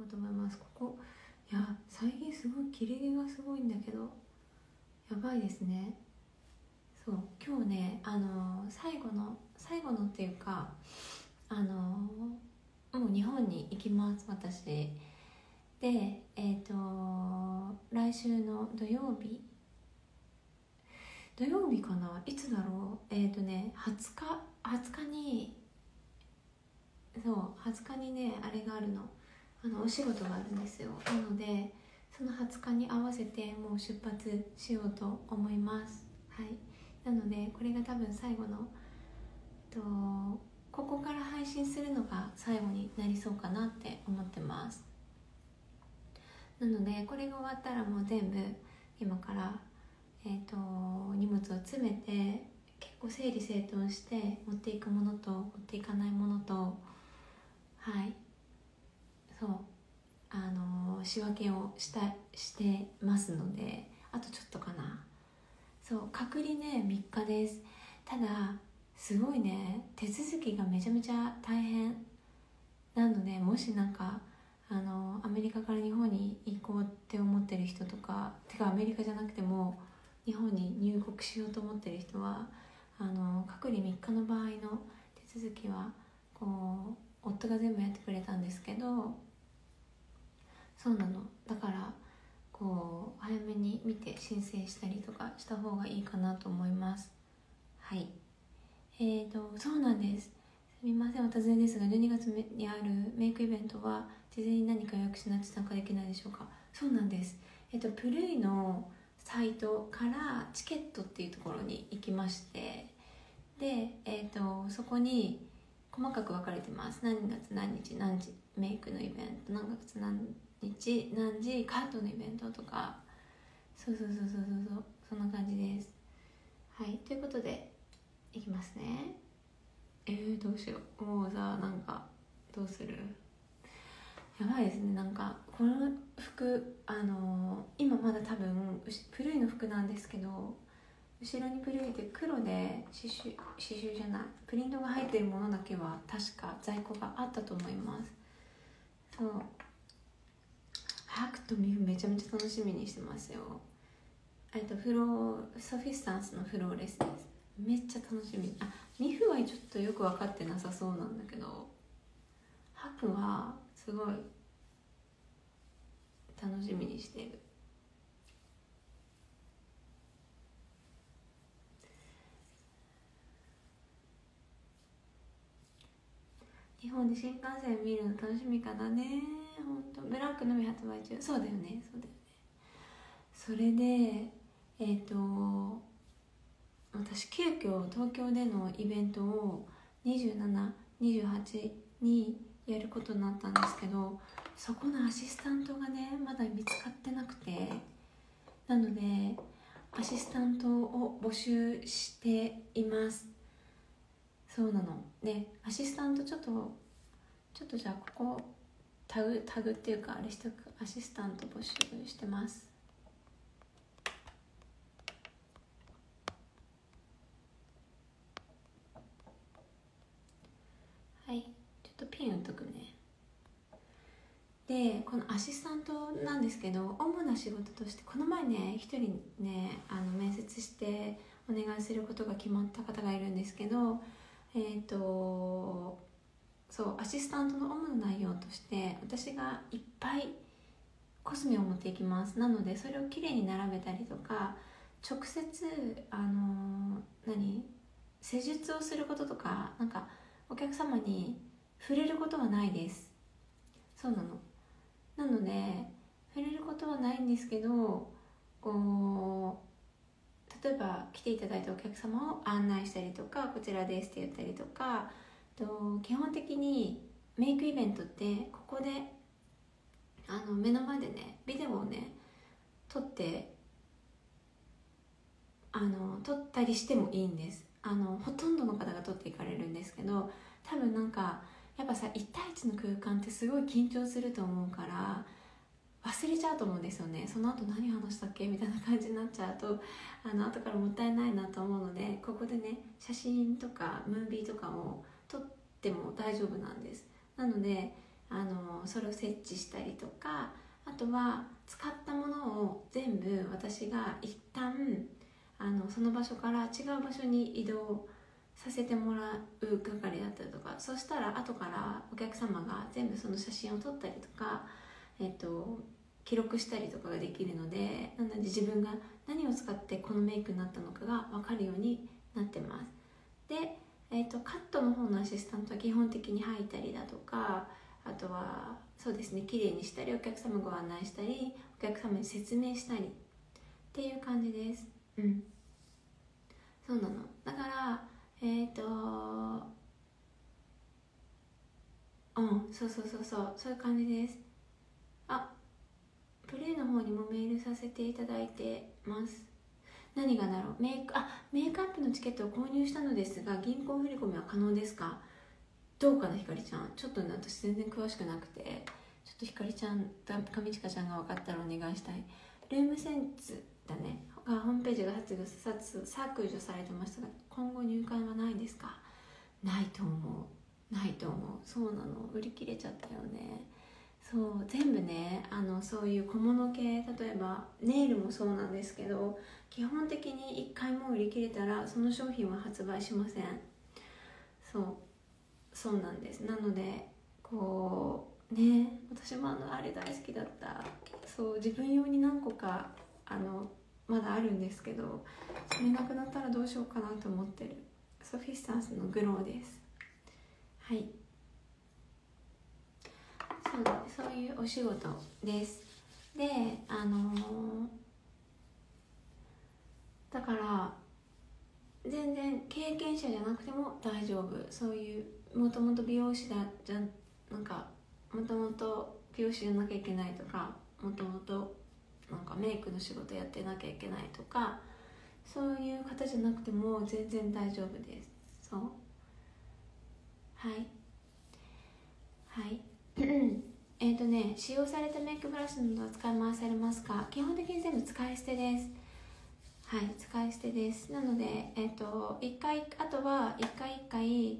こうと思います。ここいや最近すごい切れ毛がすごいんだけどやばいですね。そう今日ねあの最後の最後のっていうかあのもう日本に行きます私。でえっ、と来週の土曜日。土曜日かな？いつだろう？えっ、とね20日20日にそう20日にねあれがあるの。あのお仕事があるんですよ。なのでその20日に合わせてもう出発しようと思います。はい。なのでこれが多分最後のとここから配信するのが最後になりそうかなって思ってます。なのでこれが終わったらもう全部今からえーと、荷物を詰めて結構整理整頓して持っていくものと持っていかないものとはい。そう。あの仕分けをしたしてますのであとちょっとかな。そう隔離ね3日です。ただすごいね手続きがめちゃめちゃ大変。なのでもしなんかあのアメリカから日本に行こうって思ってる人とかてかアメリカじゃなくても日本に入国しようと思ってる人はあの隔離3日の場合の手続きはこう夫が全部やってくれたんですけどそうなの。だからこう早めに見て申請したりとかした方がいいかなと思います。はい。えーとそうなんです。すみません。お尋ねですが12月にあるメイクイベントは事前に何か予約しないと参加できないでしょうか？そうなんです。えっ、ー、とプルイのサイトからチケットっていうところに行きまして。で、えーと、そこに細かく分かれてます。何月何日何時メイクのイベント何月何日何時カートのイベントとか。そうそうそうそうそうそう。そんな感じです。はいということでいきますね。えー、どうしよう。もうさなんかどうする？やばいですね。なんかこの服あの今まだ多分プルイの服なんですけど後ろにプルイで黒で刺繍刺繍じゃない。プリントが入ってるものだけは確か在庫があったと思います。そう。ハクとミフめちゃめちゃ楽しみにしてますよ。えっとフローソフィスタンスのフローレスです。めっちゃ楽しみ。あミフはちょっとよく分かってなさそうなんだけどハクはすごい楽しみにしてる。日本で新幹線見るの楽しみかなね。本当ブラックのみ発売中。そうだよね。そうだよね。それでえっ、ー、と私急遽東京でのイベントを2728にやることになったんですけどそこのアシスタントがねまだ見つかってなくて。なのでアシスタントを募集しています。そうなの。でアシスタントちょっとちょっとじゃあここタグタグっていうかあれしとく。アシスタント募集してます。はい。ちょっとピン打っとくね。でこのアシスタントなんですけど主な仕事としてこの前ね一人ねあの面接してお願いすることが決まった方がいるんですけどえっ、ー、とそうアシスタントの主な内容として私がいっぱいコスメを持っていきます。なのでそれをきれいに並べたりとか直接あの何施術をすることとかなんかお客様に触れることはないです。そうなの。なので触れることはないんですけどこう例えば来ていただいたお客様を案内したりとかこちらですって言ったりとかと基本的にメイクイベントってここであの目の前でねビデオをね撮ってあの撮ったりしてもいいんです。あのほとんどの方が撮っていかれるんですけど多分なんかやっぱさ1対1の空間ってすごい緊張すると思うから忘れちゃうと思うんですよね。その後何話したっけ？みたいな感じになっちゃうとあの後からもったいないなと思うのでここでね写真とかムービーとかも撮っても大丈夫なんです。なのであのそれを設置したりとかあとは使ったものを全部私が一旦あのその場所から違う場所に移動させてもらう係だったりとかそしたら後からお客様が全部その写真を撮ったりとか、えっと、記録したりとかができるのでなので自分が何を使ってこのメイクになったのかが分かるようになってます。で、えっと、カットの方のアシスタントは基本的に入ったりだとかあとはそうですね綺麗にしたりお客様ご案内したりお客様に説明したりっていう感じです。うん。そうなの。だからえっ、ー、とうんそうそうそうそうそういう感じです。あプレイの方にもメールさせていただいてます。何がだろう？メイクあメイクアップのチケットを購入したのですが銀行振込は可能ですか？どうかなひかりちゃん。ちょっとね私全然詳しくなくて。ちょっとひかりちゃん上近ちゃんが分かったらお願いしたい。ルームセンツだね。がホームページが削除削除されてましたが今後入会はないですか？ないと思う。ないと思う。そうなの。売り切れちゃったよね。そう全部ねあのそういう小物系例えばネイルもそうなんですけど基本的に1回も売り切れたらその商品は発売しません。そうそうなんです。なのでこうね私もあのあれ大好きだった。そう自分用に何個かあのまだあるんですけどそれなくなったらどうしようかなと思ってる。ソフィスタンスのグローです。はい。そうそういうお仕事です。であのー、だから全然経験者じゃなくても大丈夫。そういうもともと美容師だじゃなんかもともと美容師じゃなきゃいけないとかもともとなんかメイクの仕事やってなきゃいけないとかそういう方じゃなくても全然大丈夫です。そう。はい。はい。えっとね使用されたメイクブラシなどは使い回されますか？基本的に全部使い捨てです。はい使い捨てです。なのでえっ、ー、と1回あとは1回1回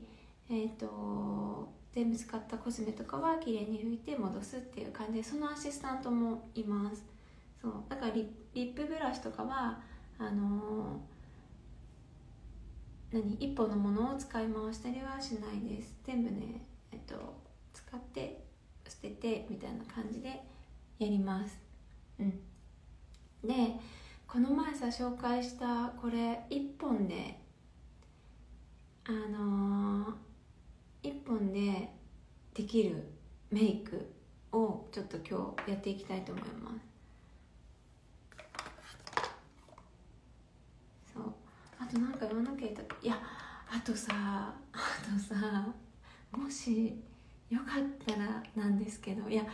えっ、ー、と全部使ったコスメとかは綺麗に拭いて戻すっていう感じでそのアシスタントもいます。そうだからリップブラシとかはあのー、何？一本のものを使い回したりはしないです。全部ねえっと使って捨ててみたいな感じでやります。うん。でこの前さ紹介したこれ1本であのー、1本でできるメイクをちょっと今日やっていきたいと思います。そう。あとなんか言わなきゃい。いやあとさあとさもしよかったらなんですけどいやど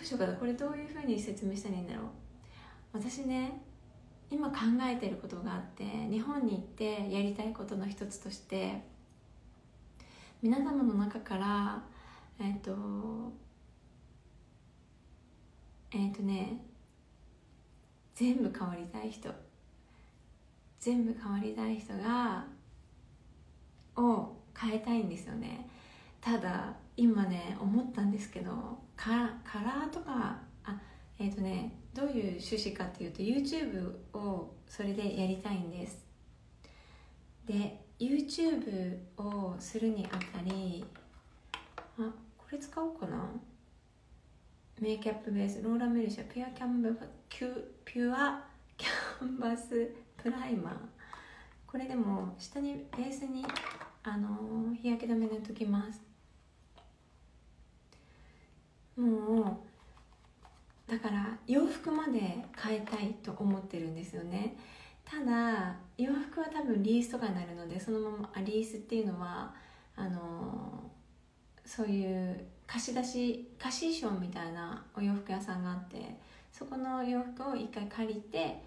うしようかな。これどういうふうに説明したらいいんだろう。私ね今考えてることがあって日本に行ってやりたいことの一つとして皆様の中からえっ、ー、とえっ、ー、とね全部変わりたい人全部変わりたい人がを変えたいんですよね。ただ今ね思ったんですけどカカラーとかあえっ、ー、とねどういう趣旨かっていうと YouTube をそれでやりたいんです。で YouTube をするにあたりあこれ使おうかな。メイキャップベースローラメルシエ Pure Canva Pure Canvas Primer。これでも下にベースにあの日焼け止め塗っときます。もうだから洋服まで変えたいと思ってるんですよね。ただ洋服は多分リースとかになるのでそのままリースっていうのはあのそういう貸し出し貸し衣装みたいなお洋服屋さんがあってそこの洋服を一回借りて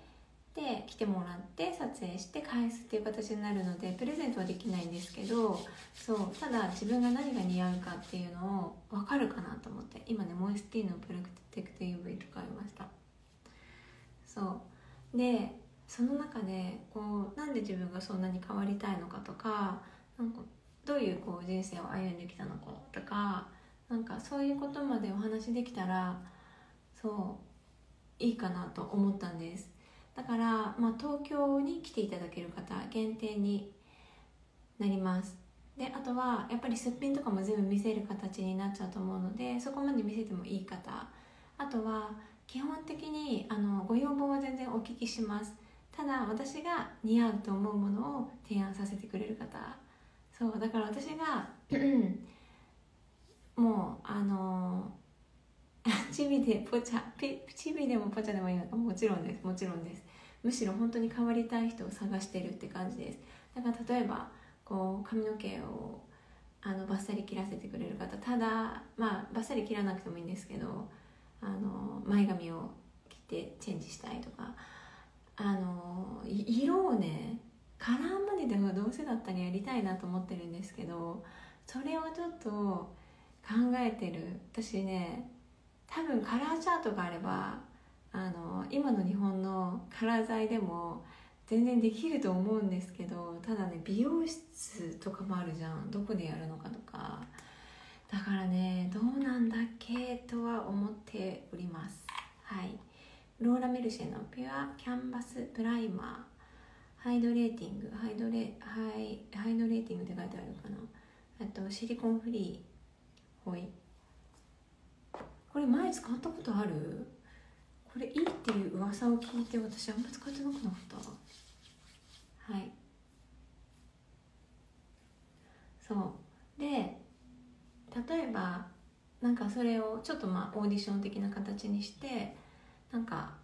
で来てもらって撮影して返すっていう形になるのでプレゼントはできないんですけどそうただ自分が何が似合うかっていうのを分かるかなと思って今ねモイスティーのプロテクト UV とかありました。そう。でその中でこうなんで自分がそんなに変わりたいのかとかなんかどういうこう人生を歩んできたのかとかなんかそういうことまでお話できたらそういいかなと思ったんです。だから、まあ、東京に来ていただける方限定になります。であとはやっぱりすっぴんとかも全部見せる形になっちゃうと思うのでそこまで見せてもいい方。あとは基本的にあのご要望は全然お聞きします。ただ私が似合うと思うものを提案させてくれる方。そうだから私が もうあの チビでポチャチビでもポチャでもいいの。かもちろんです。もちろんです。むしろ本当に変わりたい人を探してるって感じです。だから例えばこう髪の毛をあのバッサリ切らせてくれる方。ただまあバッサリ切らなくてもいいんですけどあの前髪を切ってチェンジしたいとか。あの色をねカラーまででもどうせだったらやりたいなと思ってるんですけどそれをちょっと考えてる。私ね多分カラーチャートがあればあの今の日本のカラー剤でも全然できると思うんですけどただね美容室とかもあるじゃん。どこでやるのかとか。だからねどうなんだっけとは思っております。はい。ローラ・メルシエの Pure Canvas Primer。 Hydrating。Hydra Hy Hydrating って書いてあるかな。あとシリコンフリー。ほいこれ前使ったことある？これいいっていう噂を聞いて私あんま使ってなくなった。はい。そう。で例えばなんかそれをちょっとまあオーディション的な形にしてなんか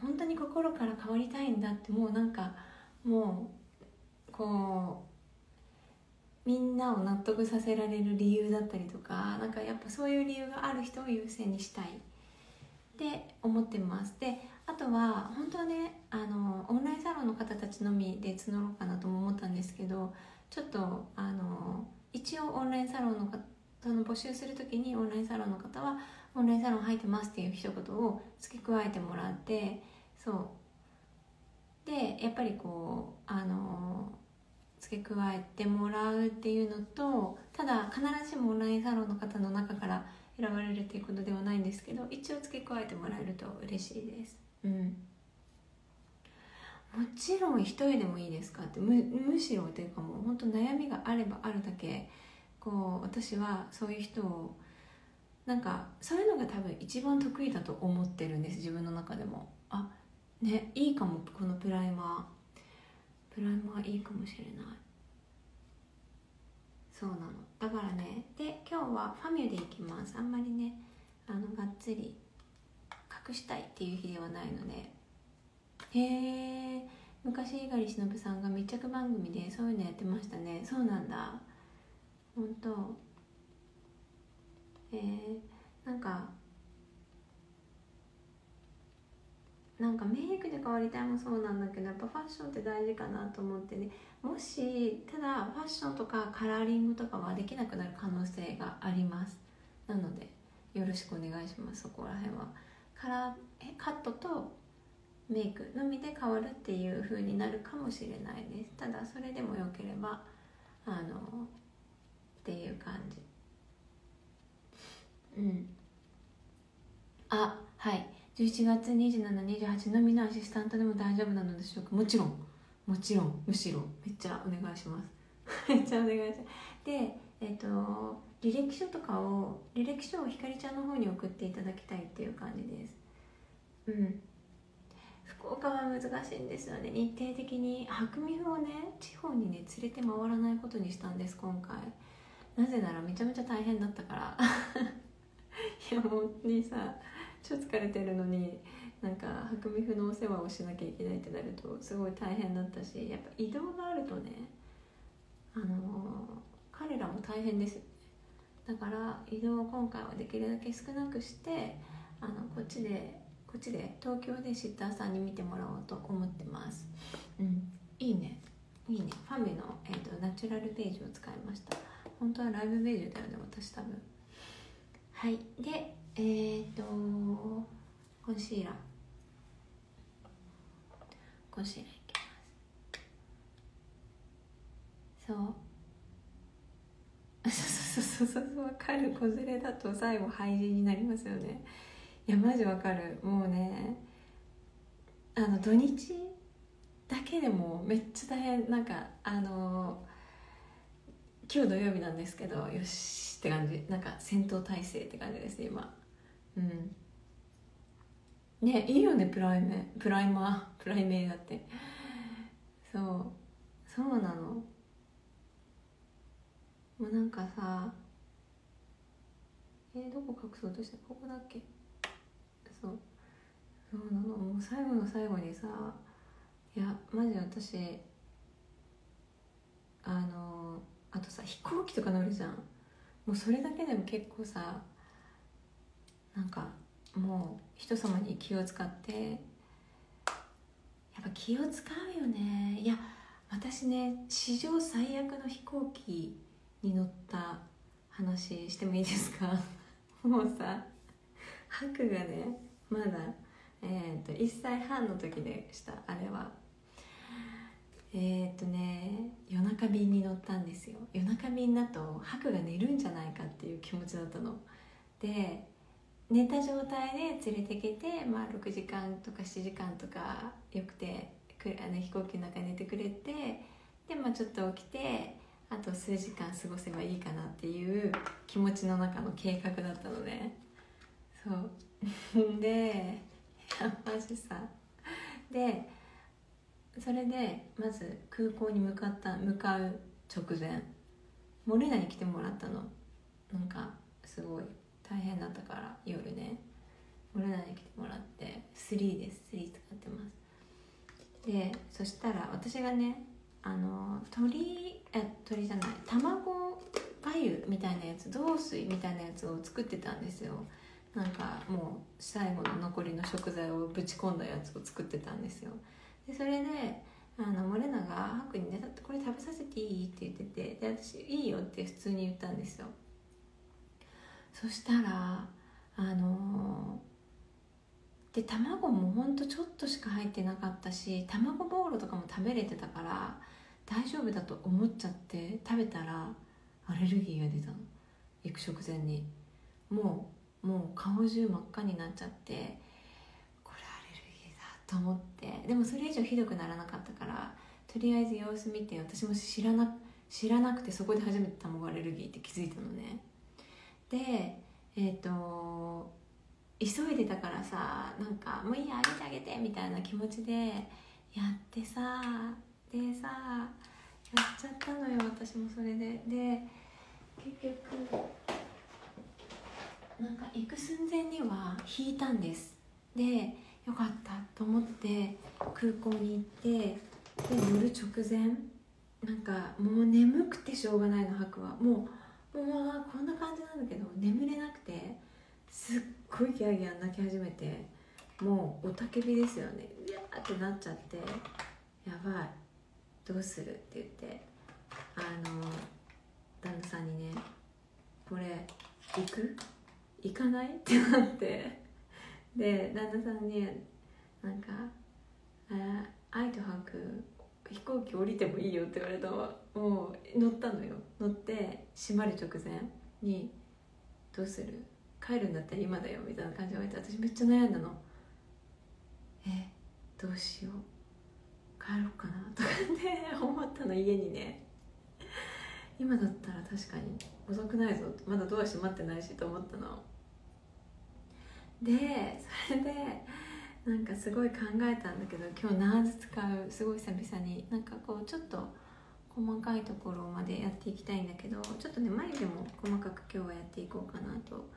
本当に心から変わりたいんだってもうなんかもうこうみんなを納得させられる理由だったりとかなんかやっぱそういう理由がある人を優先にしたいって思ってます。であとは本当はねあのオンラインサロンの方たちのみで募ろうかなとも思ったんですけどちょっとあの一応オンラインサロンの方の募集する時にオンラインサロンの方はオンラインサロン入ってますっていう一言を付け加えてもらってそう。でやっぱりこうあの付け加えてもらうっていうのとただ必ずしもオンラインサロンの方の中から選ばれるっていうことではないんですけど一応付け加えてもらえると嬉しいです。うん。もちろん一人でもいいですかってむしろというかもう本当悩みがあればあるだけこう私はそういう人をなんかそういうのが多分一番得意だと思ってるんです自分の中でも。あねいいかもこのプライマー。プライマーいいかもしれない。そうなの。だからねで今日はファミュで行きます。あんまりねあのがっつり隠したいっていう日ではないので。へえ昔猪狩忍さんが密着番組でそういうのやってましたね。そうなんだ。本当。えー、なんかなんかメイクで変わりたいもそうなんだけどやっぱファッションって大事かなと思ってね。もしただファッションとかカラーリングとかはできなくなる可能性があります。なのでよろしくお願いしますそこら辺は。カラーえカットとメイクのみで変わるっていう風になるかもしれないです。ただそれでもよければあのっていう感じ。うん。あはい。11月2728のみのアシスタントでも大丈夫なのでしょうか？もちろん。もちろん。むしろ。めっちゃお願いします。めっちゃお願いします。でえっ、ー、と履歴書とかを履歴書をひかりちゃんの方に送っていただきたいっていう感じです。うん。福岡は難しいんですよね。日程的に。白身をね地方にね連れて回らないことにしたんです今回。なぜならめちゃめちゃ大変だったから。いやもうにさ超疲れてるのになんか白身婦のお世話をしなきゃいけないってなるとすごい大変だったしやっぱ移動があるとねあのー、彼らも大変です。だから移動を今回はできるだけ少なくしてあのこっちでこっちで東京でシッターさんに見てもらおうと思ってます。うん。いいね。いいね。ファミの、えーと、ナチュラルベージを使いました。本当はライブベージだよね私多分。はい。でえっ、ー、とコンシーラー。コンシーラーいきます。そう。そう。そう。そう。そう。そう。そう。わかる。子連れだと最後廃人になりますよね。いやマジわかる。もうねあの土日だけでもめっちゃ大変。なんかあの今日土曜日なんですけどよしって感じ。なんか戦闘態勢って感じです今。うん。ねいいよねプライメプライマー。プライメーだって。そう。そうなの。もうなんかさえー、どこ隠そうとしたここだっけ？そう。そうなの。もう最後の最後にさいやマジ私あのあとさ飛行機とか乗るじゃん。もうそれだけでも結構さなんかもう人様に気を使ってやっぱ気を使うよね。いや私ね史上最悪の飛行機に乗った話してもいいですか？もうさ白がねまだえーと、1歳半の時でしたあれは。えっ、とね夜中便に乗ったんですよ。夜中便だと白が寝るんじゃないかっていう気持ちだったの。で寝た状態で連れてきて、まあ、6時間とか7時間とかよくてあの飛行機の中に寝てくれてで、まあ、ちょっと起きてあと数時間過ごせばいいかなっていう気持ちの中の計画だったのね。そう。でマジさ。でそれでまず空港に向かった向かう直前。モレナに来てもらったの。なんかすごい。大変だったから夜ね。モレナに来てもらって3です。3使ってます。でそしたら私がねあの鳥え鳥じゃない卵がゆみたいなやつ雑炊みたいなやつを作ってたんですよ。なんかもう最後の残りの食材をぶち込んだやつを作ってたんですよ。でそれであのモレナがハクにね「だってこれ食べさせていい?」って言っててで私「いいよ」って普通に言ったんですよ。そしたらあの、で卵もほんとちょっとしか入ってなかったし卵ボールとかも食べれてたから大丈夫だと思っちゃって食べたらアレルギーが出たの。行く直前に。もうもう顔中真っ赤になっちゃってこれアレルギーだと思って。でもそれ以上ひどくならなかったからとりあえず様子見て私も知らな知らなくてそこで初めて卵アレルギーって気づいたのね。でえっ、ー、と急いでたからさなんかもういいやあげてあげてみたいな気持ちでやってさでさやっちゃったのよ私もそれで。で結局なんか行く寸前には引いたんです。でよかったと思って空港に行ってで乗る直前なんかもう眠くてしょうがないの吐くは。もうもうこんな感じなんだけど眠れなくてすっごいギャーギャー泣き始めてもうおたけびですよね。うわってなっちゃってやばいどうするって言ってあの旦那さんにねこれ行く？行かない？ってなって。で旦那さんになんか「愛と吐く飛行機降りてもいいよ」って言われたわもう乗ったのよ。乗って閉まる直前に「どうする？帰るんだったら今だよ」みたいな感じで言われて私めっちゃ悩んだのえ？どうしよう？帰ろうかな？とかって思ったの家にね今だったら確かに遅くないぞまだドア閉まってないしと思ったの。でそれでなんかすごい考えたんだけど今日ナーズ使うすごい久々に。なんかこうちょっと細かいところまでやっていきたいんだけどちょっとね眉毛も細かく今日はやっていこうかなと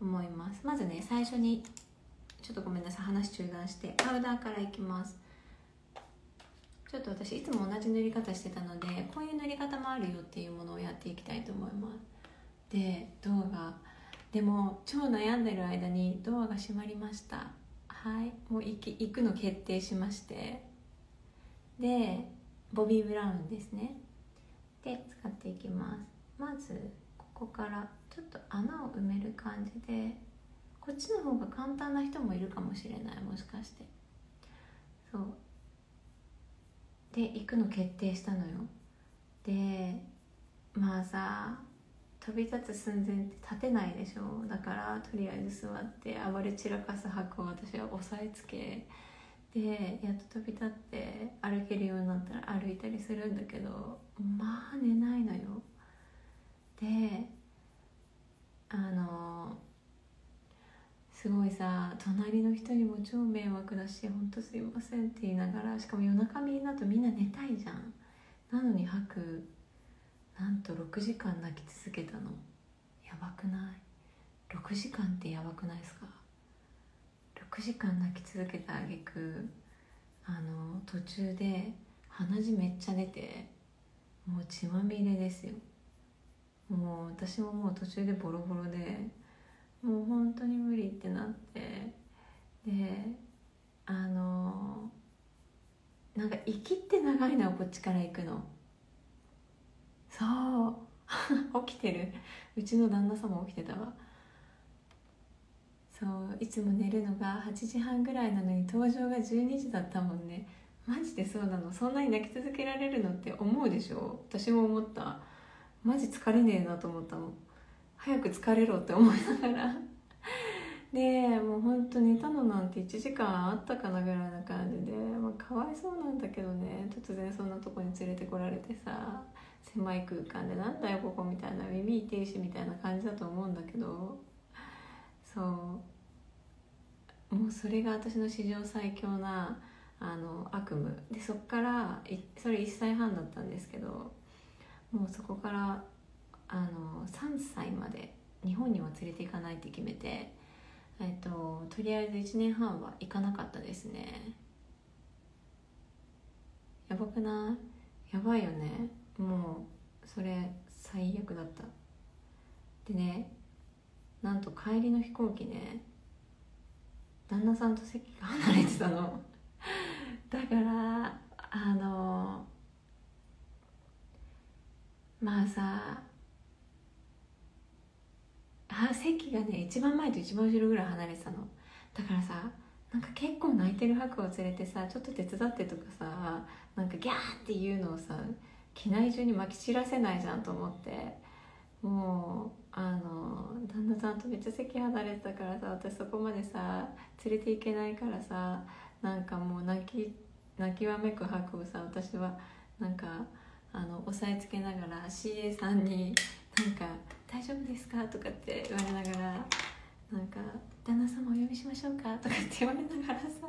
思います。まずね最初にちょっとごめんなさい話中断してパウダーからいきます。ちょっと私いつも同じ塗り方してたのでこういう塗り方もあるよっていうものをやっていきたいと思います。で動画。でも超悩んでる間にドアが閉まりました。はい。もう行き行くの決定しまして。でボビー・ブラウンですね。で使っていきます。まずここからちょっと穴を埋める感じでこっちの方が簡単な人もいるかもしれない。もしかして。そう。で行くの決定したのよ。でまあさ飛び立つ寸前って立てないでしょ。だからとりあえず座って暴れ散らかす箱を私は押さえつけでやっと飛び立って歩けるようになったら歩いたりするんだけどまあ寝ないのよ。であのすごいさ隣の人にも超迷惑だし「ほんとすいません」って言いながらしかも夜中見になとみんな寝たいじゃん。なのに吐く。なんと6時間泣き続けたの。やばくない？6時間ってやばくないですか？6時間泣き続けたあげくあの途中で鼻血めっちゃ出てもう血まみれですよ。もう私ももう途中でボロボロでもう本当に無理ってなってであのなんか息って長いのはこっちから行くの。そう。起きてる。うちの旦那様起きてたわ。そういつも寝るのが8時半ぐらいなのに登場が12時だったもんね。マジでそうなの。そんなに泣き続けられるのって思うでしょ？私も思った。マジ疲れねえなと思ったの早く疲れろって思いながら。でもうほんと寝たのなんて1時間あったかなぐらいな感じで、まあ、かわいそうなんだけどね。突然そんなとこに連れてこられてさ。狭い空間でなんだよここみたいな耳停止みたいな感じだと思うんだけどそう。もうそれが私の史上最強なあの悪夢。でそっからそれ1歳半だったんですけどもうそこからあの3歳まで日本には連れて行かないって決めて、えっと、とりあえず1年半は行かなかったですね。やばくない？やばいよね。もうそれ最悪だった。でねなんと帰りの飛行機ね旦那さんと席が離れてたの。だからあのまあさあ席がね一番前と一番後ろぐらい離れてたの。だからさなんか結構泣いてる白を連れてさちょっと手伝ってとかさなんかギャーっていうのをさ機内中にまき散らせないじゃんと思ってもうあの旦那さんとめっちゃ席離れてたからさ私そこまでさ連れていけないからさなんかもう泣き泣きわめく白をさ私はなんかあの押さえつけながら CA さんになんか「大丈夫ですか?」とかって言われながらなんか「旦那様お呼びしましょうか?」とかって言われながらさ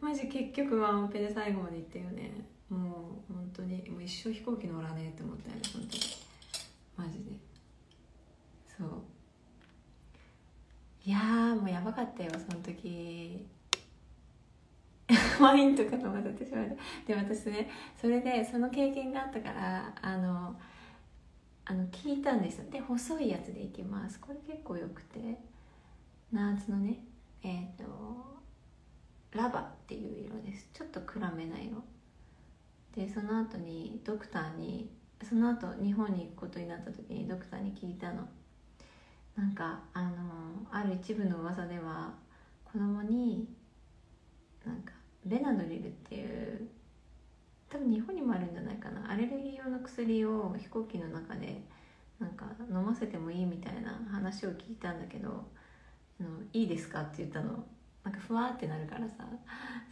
マジ結局ワンオペで最後まで行ったよねもう本当にもう一生飛行機乗らねえって思ったよね本当に。マジで。そう。いやもうやばかったよその時。ワインとか飲ませてしまうで私ねそれでその経験があったからあのあの聞いたんですで細いやつでいきます。これ結構よくて。ナーツのねえっ、ー、とラバっていう色です。ちょっと暗めな色。でその後にドクターにその後日本に行くことになった時にドクターに聞いたの。なんかあのある一部の噂では子供になんかベナドリルっていう多分日本にもあるんじゃないかな。アレルギー用の薬を飛行機の中でなんか飲ませてもいいみたいな話を聞いたんだけど「あのいいですか?」って言ったの。なんかふわってなるからさ。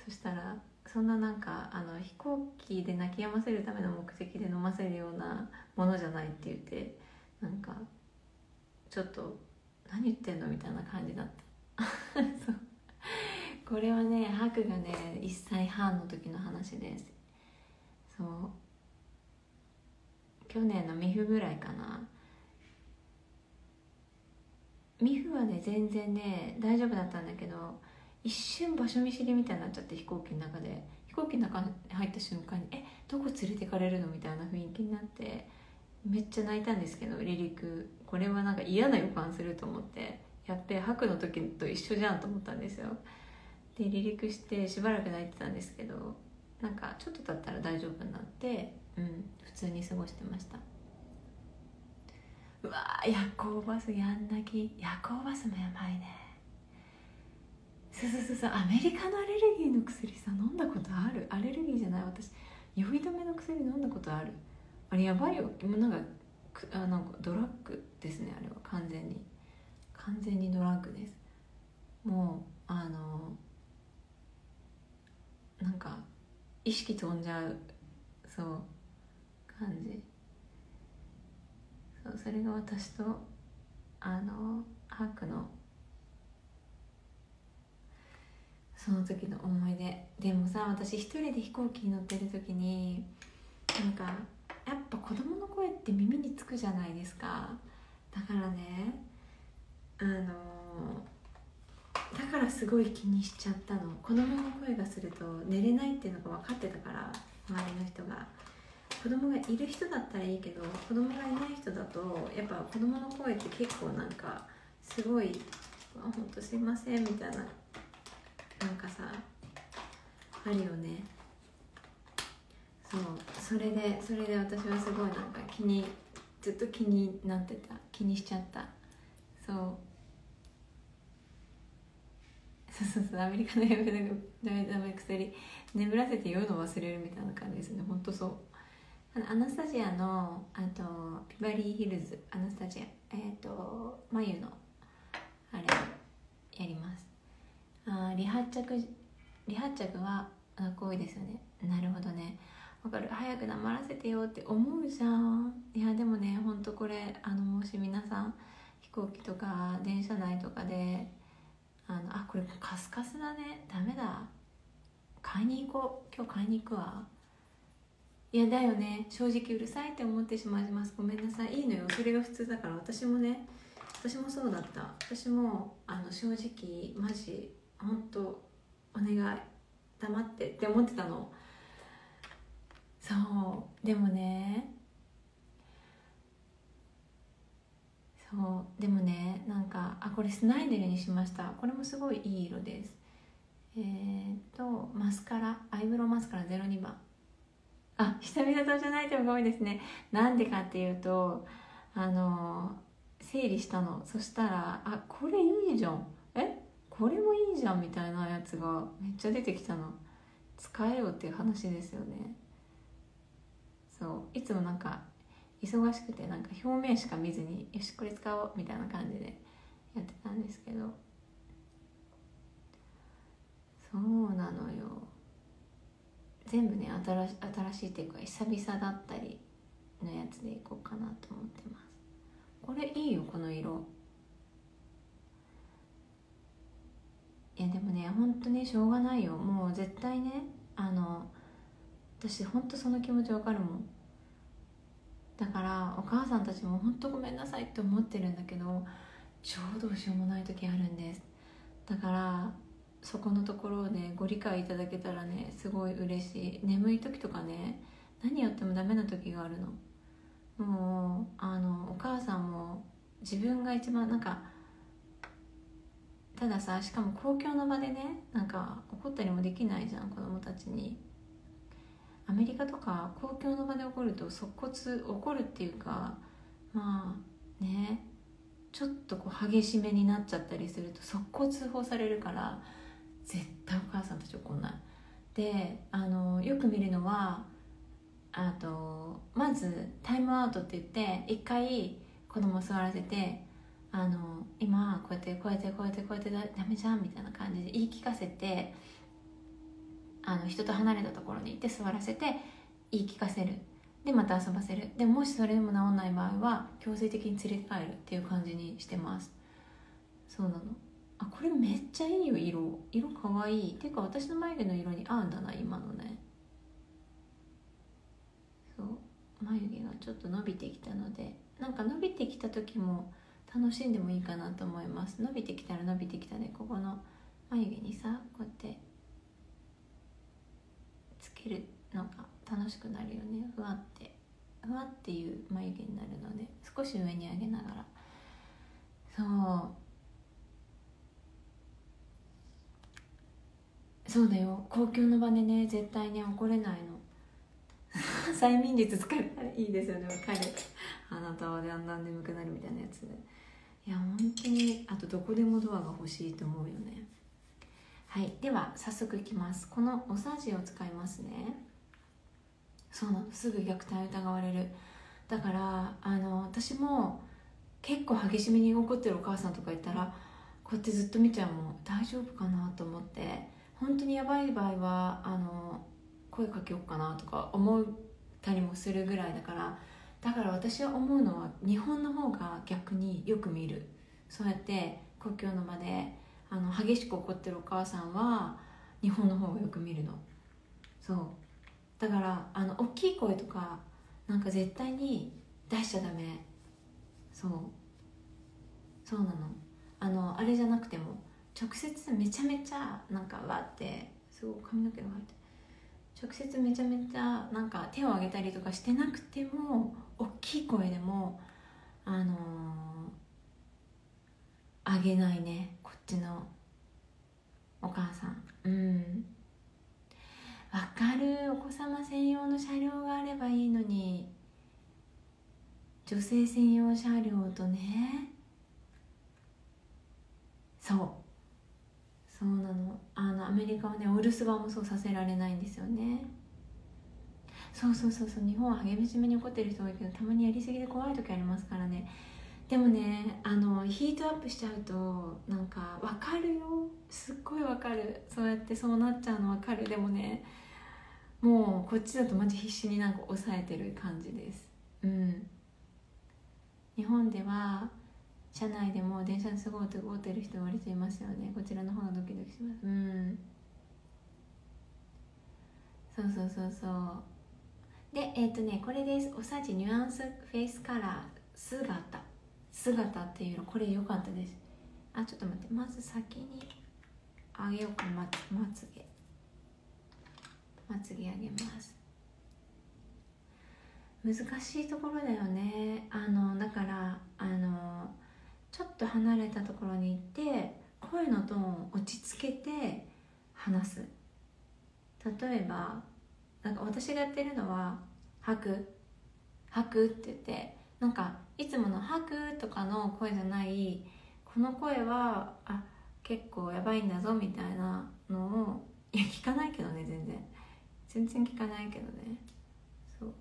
そしたらそんななんかあの飛行機で泣き止ませるための目的で飲ませるようなものじゃないって言ってなんかちょっと何言ってんのみたいな感じだった。そう。これはねハクがね1歳半の時の話です。そう。去年のミフぐらいかな。ミフはね全然ね大丈夫だったんだけど一瞬場所見知りみたいになっちゃって飛行機の中で飛行機の中に入った瞬間に「えどこ連れてかれるの?」みたいな雰囲気になってめっちゃ泣いたんですけど離陸。これはなんか嫌な予感すると思ってやっべ吐くの時と一緒じゃんと思ったんですよ。で離陸してしばらく泣いてたんですけどなんかちょっと経ったら大丈夫になってうん普通に過ごしてました。うわ夜行バスやんなき夜行バスもやばいね。そうそうそうそう。アメリカのアレルギーの薬さ飲んだことある？アレルギーじゃない。私酔い止めの薬飲んだことある。あれやばいよ。もうなんかあなんかドラッグですねあれは。完全に。完全にドラッグです。もうあのなんか意識飛んじゃう。そう。感じ。そうそれが私とあのハークのその時の思い出。でもさ私一人で飛行機に乗ってる時になんかやっぱ子供の声って耳につくじゃないですか。だからねあのだからすごい気にしちゃったの。子供の声がすると寝れないっていうのが分かってたから周りの人が。子供がいる人だったらいいけど子供がいない人だとやっぱ子供の声って結構なんかすごい「あ本当すいません」みたいななんかさあるよね。そうそれでそれで私はすごいなんか気にずっと気になってた。気にしちゃった。そう。そうそうそうアメリカのやめダメ薬。眠らせて酔うの忘れるみたいな感じですね。ほんとそう。アナスタジアのあとピバリーヒルズ。アナスタジア。えっ、ー、と眉のあれやります。あ離発着離発着はこういですよね。なるほどね。わかる。早く黙らせてよって思うじゃん。いやでもねほんとこれあのもし皆さん飛行機とか電車内とかであのあこれカスカスだね。ダメだ。買いに行こう。今日買いに行くわ。いやだよね。正直うるさいって思ってしまいます。ごめんなさい。いいのよ。それが普通だから。私もね私もそうだった。私もあの正直マジ本当お願い。黙って。って思ってたの。そう。でもね。そう。でもねなんかあこれスナイデルにしました。これもすごいいい色です。えー、っとマスカラ。アイブロウマスカラ。02番。あ久々登場ないてもごめんですね。なんでかっていうとあの整理したの。そしたらあこれいいじゃん。これもいいじゃんみたいなやつがめっちゃ出てきたの。使えよっていう話ですよね。そう。いつもなんか忙しくてなんか表面しか見ずによしこれ使おうみたいな感じでやってたんですけど。そうなのよ。全部ね新し新しいっていうか久々だったりのやつでいこうかなと思ってます。これいいよこの色。いやでもね本当にしょうがないよ。もう絶対ねあの私本当その気持ちわかるもん。だからお母さんたちも本当ごめんなさいって思ってるんだけど超どうしようもない時あるんです。だからそこのところをねご理解いただけたらねすごい嬉しい。眠い時とかね何やってもダメな時があるの。もうあのお母さんも自分が一番なんかたださしかも公共の場でねなんか怒ったりもできないじゃん子供たちに。アメリカとか公共の場で怒ると即骨怒るっていうかまあねちょっとこう激しめになっちゃったりすると速攻通報されるから絶対お母さんたち怒んない。であのよく見るのはあとまずタイムアウトって言って一回子供座らせてあの今こうやってこうやってこうやってこうやってダメじゃんみたいな感じで言い聞かせてあの人と離れたところに行って座らせて言い聞かせる。でまた遊ばせる。でもしそれでも治んない場合は強制的に連れて帰るっていう感じにしてます。そうなの。あこれめっちゃいいよ色。色かわい。いっていうか私の眉毛の色に合うんだな今のね。そう。眉毛がちょっと伸びてきたので。なんか伸びてきた時も楽しんでもいいかなと思います。伸びてきたら伸びてきたねここの眉毛にさこうやってつけるのが楽しくなるよね。ふわって。ふわっていう眉毛になるので少し上に上げながら。そう。そうだよ。公共の場でね絶対に怒れないの。催眠術疲れたらいいですよね。分かる。あなたはだんだん眠くなるみたいなやつ。いや本当にあとどこでもドアが欲しいと思うよね。はいでは早速いきます。このおさじを使いますね。そうなのすぐ虐待疑われる。だからあの私も結構激しめに怒ってるお母さんとかいたらこうやってずっと見ちゃうもん。大丈夫かなと思って。本当にやばい場合はあの声かけようかなとか思ったりもするぐらいだからだから私は思うのは日本の方が逆によく見る。そうやって国境の場であの激しく怒ってるお母さんは日本の方がよく見るの。そう。だからあの大きい声とかなんか絶対に出しちゃダメ。そう。そうなの。あのあれじゃなくても直接めちゃめちゃなんかわってすごい髪の毛が入って直接めちゃめちゃなんか手を挙げたりとかしてなくても大きい声でもあのー、げないねこっちのお母さん。うん。わかる。お子様専用の車両があればいいのに。女性専用車両とね。そう。そうなの。あのアメリカはねお留守番もそうさせられないんですよね。そうそうそうそう日本は激しめに怒ってる人多いけどたまにやりすぎで怖い時ありますからね。でもねあのヒートアップしちゃうとなんか分かるよ。すっごい分かる。そうやってそうなっちゃうの分かる。でもねもうこっちだとマジ必死になんか抑えてる感じです。うん。日本では車内でも電車にすごい動いてる人割といますよね。こちらの方がドキドキします。うん。そうそうそうそう。でえっ、ー、とねこれです。おさじニュアンスフェイスカラー。姿。姿っていうのこれ良かったです。あちょっと待って。まず先にあげようかままつげ。まつげあげます。難しいところだよね。あのだからあのちょっと離れたところに行って声のトーンを落ち着けて話す。例えばなんか私がやってるのは「吐く」「吐く」って言ってなんかいつもの「吐く」とかの声じゃないこの声はあ結構やばいんだぞみたいなのをいや聞かないけどね全然。全然聞かないけどね。そう。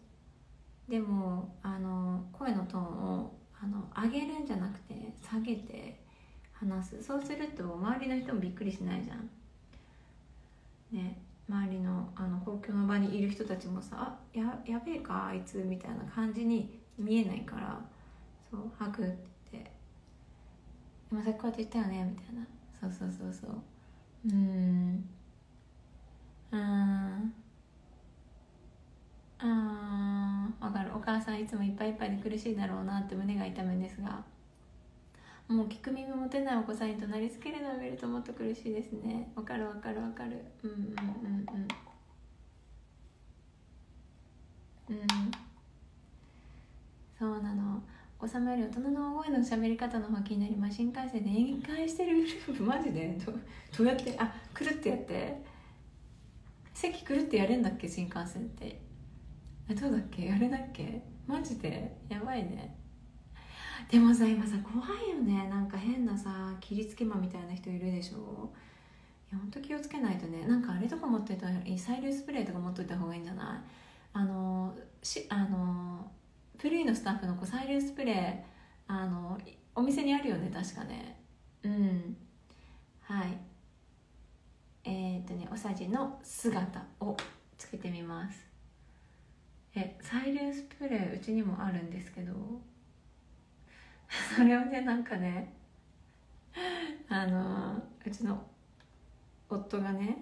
でもあの声のトーンをあの上げるんじゃなくて下げて話す。そうすると周りの人もびっくりしないじゃん。ね。周りのあの公共の場にいる人たちもさ「あややべえかあいつ」みたいな感じに見えないからそう「吐く」って「今さっきこうやって言ったよね」みたいな。そうそうそうそう。うん。うん。あわかる。お母さんいつもいっぱいいっぱいで苦しいだろうなって胸が痛むんですが。もう聞く耳持てないお子さんにとなりつけるのを見るともっと苦しいですね。わかるわかるわかる。うんうんうん。うん。うんそうなの。お子様より大人の大声の喋り方の方が気になります新幹線で宴会してる。グループマジで？どどうやって？あくるってやって。席くるってやれんだっけ？新幹線って。えどうだっけ？やれだっけ？マジで？やばいね。でもさ今さ怖いよね。なんか変なさ切りつけ魔みたいな人いるでしょ？いやほんと気をつけないとね。なんかあれとか持ってた催涙スプレーとか持っといた方がいいんじゃない？あのしあのプリーのスタッフのこう催涙スプレーあのお店にあるよね確かね。うん。はい。えっ、とねおさじの姿をつけてみます。え催涙スプレーうちにもあるんですけど。それをねなんかねあのうちの夫がね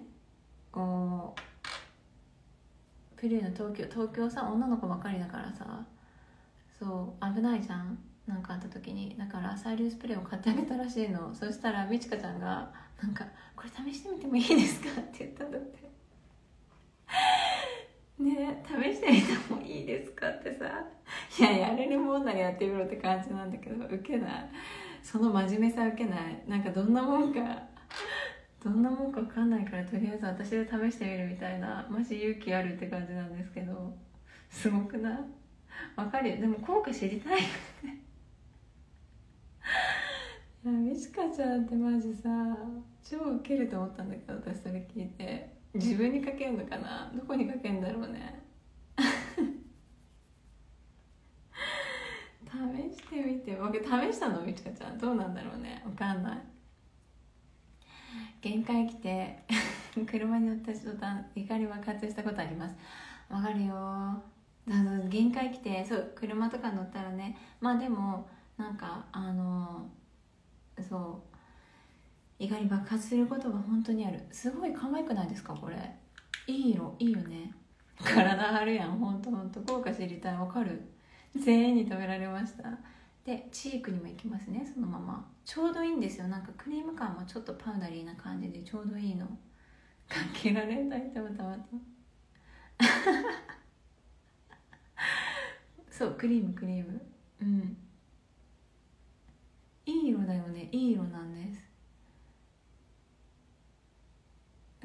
こうプリーの東京東京さ女の子ばかりだからさそう危ないじゃん。なんかあった時にだから催涙スプレーを買ってあげたらしいの。そしたら美智香ちゃんが「なんかこれ試してみてもいいですか?」って言ったんだって。ね試してみてもいいですかってさ。いややれるもんならやってみろって感じなんだけど受けない。その真面目さ受けない。なんかどんなもんかどんなもんか分かんないからとりあえず私で試してみるみたいなマジ勇気あるって感じなんですけどすごくない？わかるよ。でも効果知りたいよね。いや美智香ちゃんってマジさ超ウケると思ったんだけど私それ聞いて。自分にかけるのかな？どこにかけるんだろうね？試してみて。僕試したのみちかちゃんどうなんだろうね？わかんない。限界来て 車に乗った途端怒り爆発したことあります。わかるよ。限界来てそう車とか乗ったらね。まあでもなんかあのそう怒り爆発することが本当にある。すごい可愛くないですかこれ。いい色いいよね。体張るやん。ほんとほんと効果知りたい。わかる。全員に止められました。でチークにも行きますねそのまま。ちょうどいいんですよ。なんかクリーム感もちょっとパウダリーな感じでちょうどいいの。かけられないたまたま。た そうクリームクリーム。うん。いい色だよね。いい色なんです。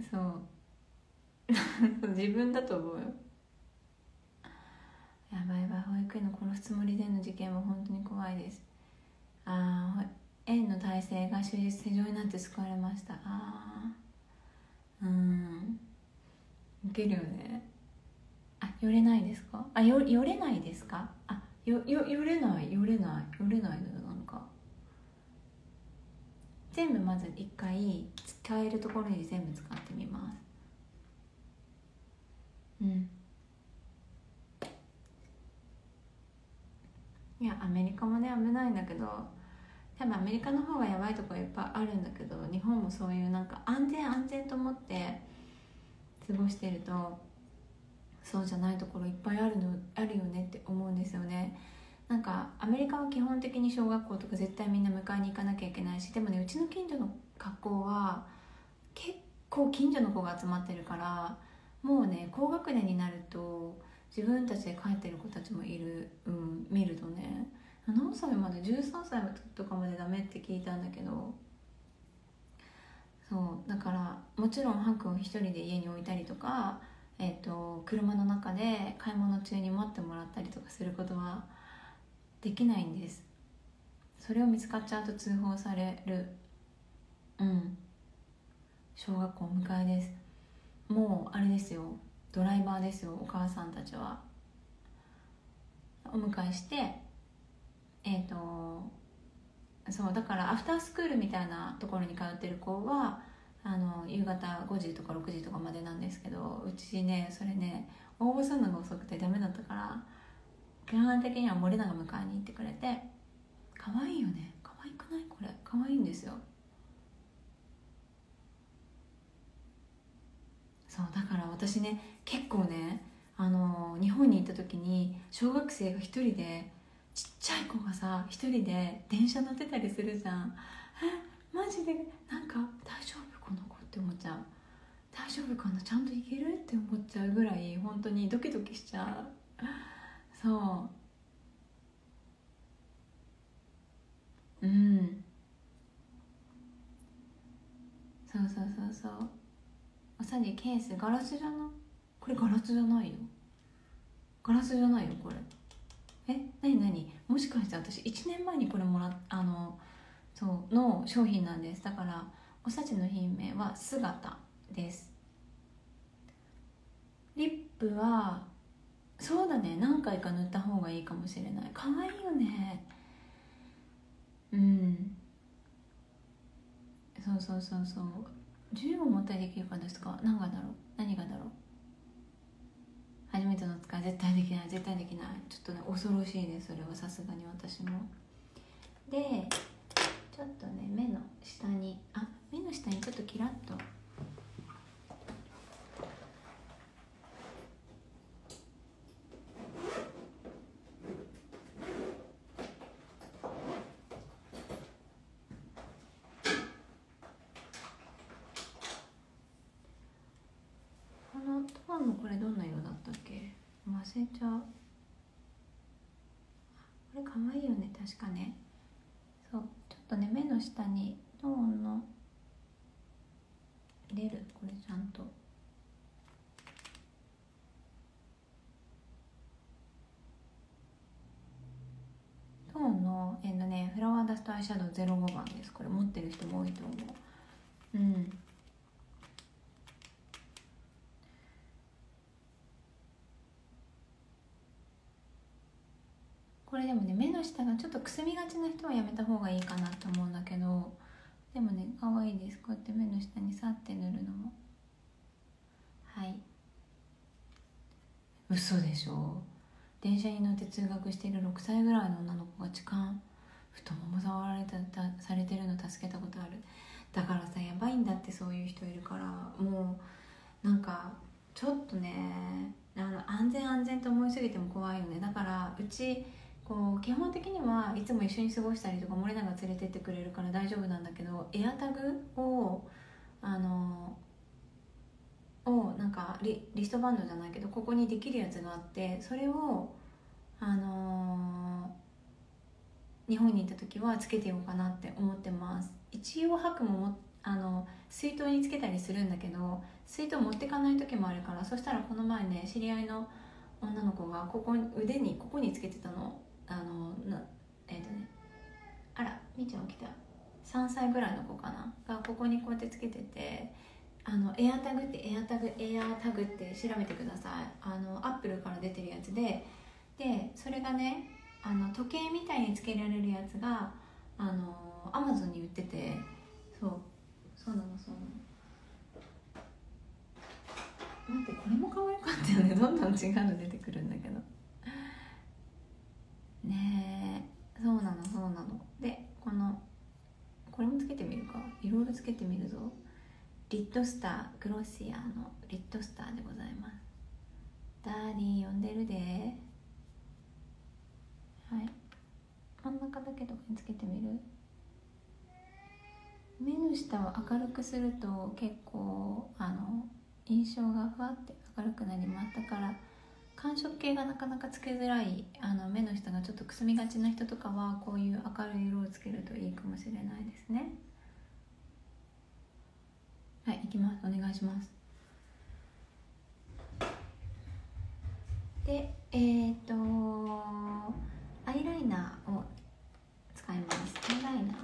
そう。自分だと思うよ。やばいやばい保育園の殺すつもりでの事件は本当に怖いです。ああ園の体制が終日正常になって救われました。ああうん。ウケるよね。あ寄れないですか？あよ寄れないですか？あよよ寄れない寄れない寄れないのな。全部まず一回使えるところに全部使ってみます。うん。いやアメリカもね危ないんだけど多分アメリカの方がやばいとこいっぱいあるんだけど日本もそういうなんか安全安全と思って過ごしてるとそうじゃないところいっぱいあるのあるよねって思うんですよね。なんかアメリカは基本的に小学校とか絶対みんな迎えに行かなきゃいけないしでもねうちの近所の学校は結構近所の子が集まってるからもうね高学年になると自分たちで帰ってる子たちもいる、うん、見るとね何歳まで13歳とかまでダメって聞いたんだけど。そうだからもちろんハンクを一人で家に置いたりとか、えーと、車の中で買い物中に待ってもらったりとかすることはできないんです。それを見つかっちゃうと通報される。うん。小学校迎えです。もうあれですよ。ドライバーですよ。お母さんたちは。お迎えしてえっ、ー、とそうだからアフタースクールみたいなところに通ってる子はあの夕方5時とか6時とかまでなんですけどうちねそれね応募するのが遅くてダメだったから基本的には森永迎えに行ってくれて可愛いよね。可愛くないこれ。可愛いんですよ。そうだから私ね結構ねあの日本に行った時に小学生が一人でちっちゃい子がさ一人で電車乗ってたりするじゃん。えマジでなんか大丈夫？この子って思っちゃう。大丈夫かな？ちゃんといける？って思っちゃうぐらい本当にドキドキしちゃう。そううんそうそうそう。そうまさにケースガラスじゃなこれガラスじゃないよ。ガラスじゃないよこれ。え何？何？もしかして私1年前にこれもらっあのそうの商品なんです。だからおさちの品名は姿です。リップはそうだね。何回か塗った方がいいかもしれない。可愛いよね。うん。そうそうそうそう。銃を持ったりできるかですか。何がだろう？何がだろう？初めての使い絶対できない。絶対できない。ちょっとね恐ろしいですそれはさすがに私も。でちょっとね目の下にあ目の下にちょっとキラッとのこれどんな色だったっけ忘れちゃう。これ可愛いよね。確かね。そう。ちょっとね目の下にトーンの入れる。これちゃんと。トーンのえっ、ー、とねフラワーダストアイシャドウ05番です。これ持ってる人も多いと思う。うん。これでもね目の下がちょっとくすみがちな人はやめた方がいいかなと思うんだけどでもね可愛いです。こうやって目の下にさって塗るのも。はい。嘘でしょ？電車に乗って通学している6歳ぐらいの女の子が痴漢。太もも触られたされてるの助けたことある。だからさやばいんだってそういう人いるから。もうなんかちょっとねあの安全安全と思いすぎても怖いよね。だからうちこう基本的にはいつも一緒に過ごしたりとか森永連れてってくれるから大丈夫なんだけどエアタグをあのをなんかリリストバンドじゃないけどここにできるやつがあってそれをあのー、日本に行った時はつけてようかなって思ってます。一応吐くももあの水筒につけたりするんだけど水筒持ってかない時もあるからそしたらこの前ね知り合いの女の子がここ腕にここにつけてたの。あのなえっ、ー、とねあらみーちゃん起きた。3歳ぐらいの子かな？がここにこうやってつけててあのエアタグってエアタグエアタグって調べてください。あのアップルから出てるやつで。でそれがねあの時計みたいにつけられるやつがあのアマゾンに売ってて。そう。そうなのそうなの。待ってこれも可愛かったよね。どんどん違うの出てくるんだけど。ね。そうなのそうなの。でこのこれもつけてみるか。いろいろつけてみるぞ。リッドスターグロシアのリッドスターでございます。ダーディー呼んでるで。はい。真ん中だけどこにつけてみる？目の下を明るくすると結構あの印象がふわって明るくなります。だから寒色系がなかなかつけづらいあの目の下がちょっとくすみがちな人とかはこういう明るい色をつけるといいかもしれないですね。はい行きます。お願いします。でえっ、ー、とアイライナーを使いますアイライナー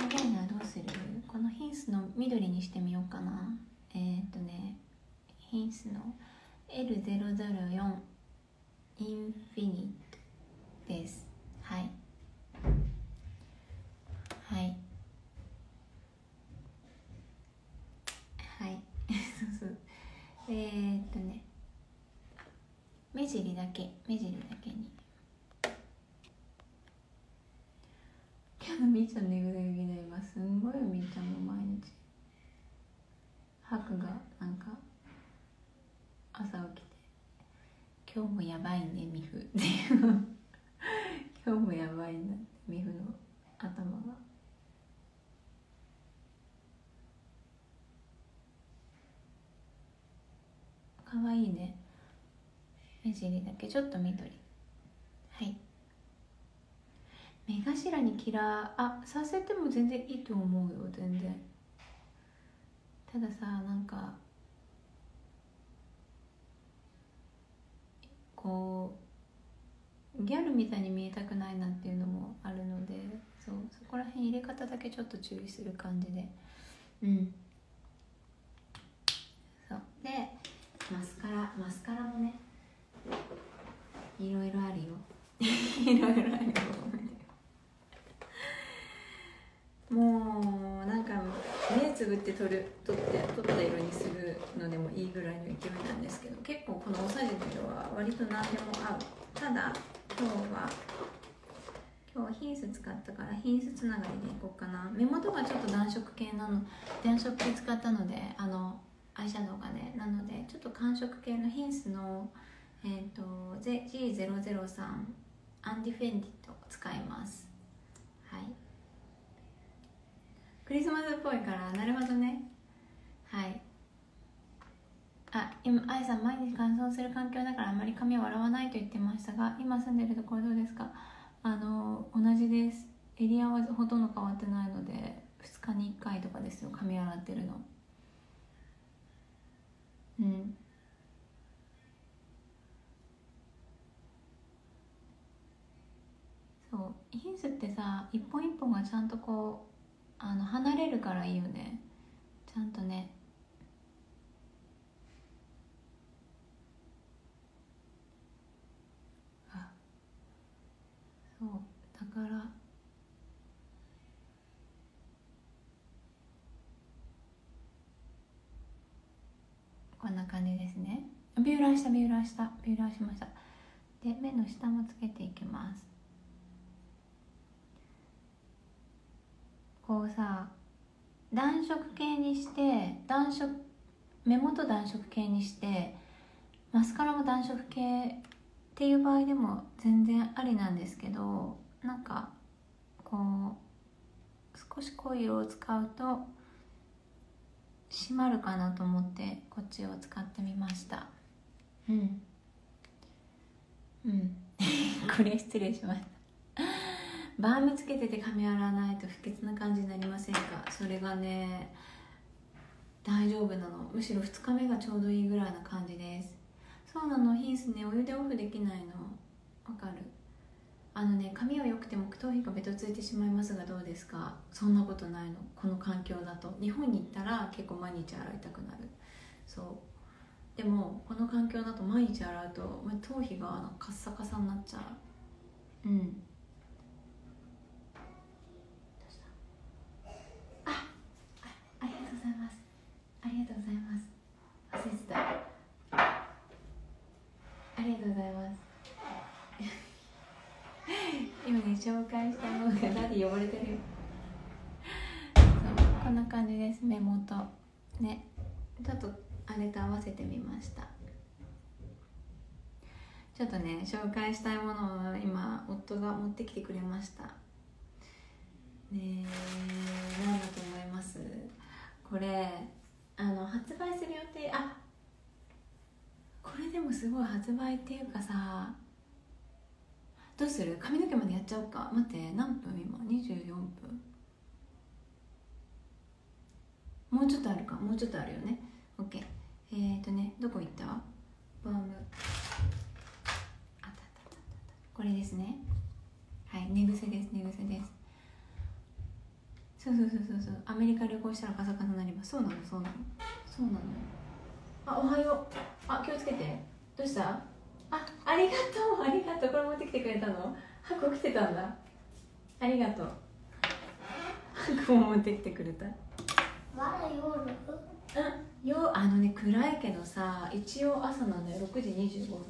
アイライナーどうするこのヒンスの緑にしてみようかな。えっ、とねヒンスの L004 インフィニットです。はい。はい。はい。えー、っとね目尻だけ。目尻だけに。今日のみーちゃんのぐだぐぎで今す。んごいよみーちゃんも毎日。吐くがなんか朝起きて「今日もやばいねみふ」っていう 今日もやばいなみふの頭が。かわいいね。目尻だけちょっと緑はい目頭にキラーあさせても全然いいと思うよ全然。たださなんかこうギャルみたいに見えたくないなっていうのもあるのでそうそこら辺入れ方だけちょっと注意する感じで。うん。そう。でマスカラマスカラもねいろいろあるよ。いろいろあるよ。もうなんか目つぶって取る取って取った色にするのでもいいぐらいの勢いなんですけど結構このおさじの色は割と何でも合う。ただ今日は今日品質使ったから品質つながりでいこうかな。目元がちょっと暖色系なの暖色系使ったのであのアイシャドウがねなのでちょっと寒色系のヒンスの、えーと、G003 アンディフェンディット使います。はい。クリスマスっぽいからなるほどね。はい。あ今愛さん毎日乾燥する環境だからあまり髪を洗わないと言ってましたが今住んでるところどうですか？あの同じです。エリアはほとんど変わってないので2日に1回とかですよ髪洗ってるの。うん。そう。ヒンスってさ一本一本がちゃんとこうあの離れるからいいよね。ちゃんとね。あそうだから。こんな感じですね。ビューラーしたビューラーした。ビューラーしました。で目の下もつけていきます。こうさ暖色系にして暖色目元暖色系にしてマスカラも暖色系っていう場合でも全然ありなんですけどなんかこう少し濃い色を使うと締まるかなと思ってこっちを使ってみました。うん。うん。これ失礼しましたバームつけてて髪洗わないと不潔な感じになりませんか？それがね大丈夫なの。むしろ2日目がちょうどいいぐらいな感じです。そうなの。ヒースねお湯でオフできないの。わかる？あのね髪は良くても頭皮がベトついてしまいますがどうですか？そんなことないの。この環境だと。日本に行ったら結構毎日洗いたくなる。そう。でもこの環境だと毎日洗うと頭皮がカッサカサになっちゃう。うんあありがとうございます。ありがとうございます。忘れてた。ありがとうございます。今ね紹介したものがダディ呼ばれてるよ。こんな感じです。目元ね。ちょっとあれと合わせてみました。ちょっとね紹介したいものを今夫が持ってきてくれました。ねえ何だと思います？これあの発売する予定あこれでもすごい発売っていうかさどうする？髪の毛までやっちゃおうか。待って何分今？24分。もうちょっとあるか？もうちょっとあるよね。OK えーとねどこ行った？バーム。あったあったあったこれですね。はい寝癖です寝癖です。そうそうそう。そうそう。アメリカ旅行したらカサカサになります。そうなのそうなの。そうなの。あおはよう。あ気をつけて。どうした？あありがとう。ありがとう。これ持ってきてくれたの？箱来てたんだ。ありがとう。箱も持ってきてくれた。まだ夜うん。よあのね暗いけどさ一応朝なんだよ。6時25分。